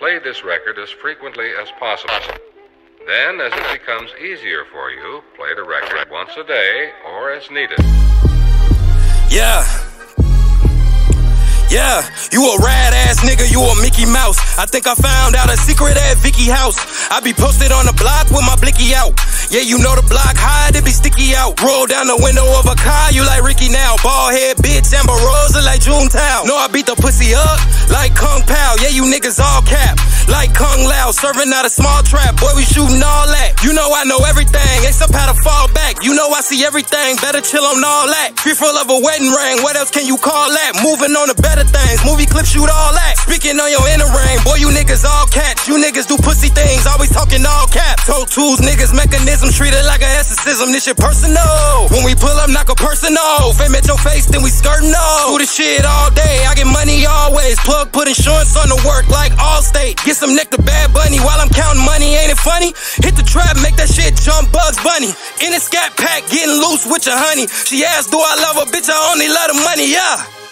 Play this record as frequently as possible. Then, as it becomes easier for you, play the record once a day or as needed. Yeah. Yeah, you a rad ass nigga, you a Mickey Mouse. I think I found out a secret at Vicky House. I be posted on the block with my blicky out. Yeah, you know the block high, it be sticky out. Roll down the window of a car, you like Ricky now. Ball head bitch, Amber Town. Know I beat the pussy up like Kung Pao. Yeah, you niggas all cap like Kung Lao. Serving out a small trap, boy, we shooting all that. You know I know everything, except how to fall back. You know I see everything, better chill on all that. Fearful of a wedding ring, what else can you call that? Moving on to better things, movie clips shoot all that. Speaking on your inner ring, boy, you niggas all cats. You niggas do pussy things, always talking all caps. Toe tools, niggas, mechanism, treated like a exorcism. This shit personal. When we pull up, knock a person off. Fame at your face, then we skirting off. Do the shit all day, I get money always. Plug, put insurance on the work like Allstate. Get some neck to Bad Bunny while I'm counting money, ain't it funny? Hit the trap, make that shit jump Bugs Bunny. In a scat pack, getting loose with your honey. She asked, do I love her? Bitch, I only love the money, yeah.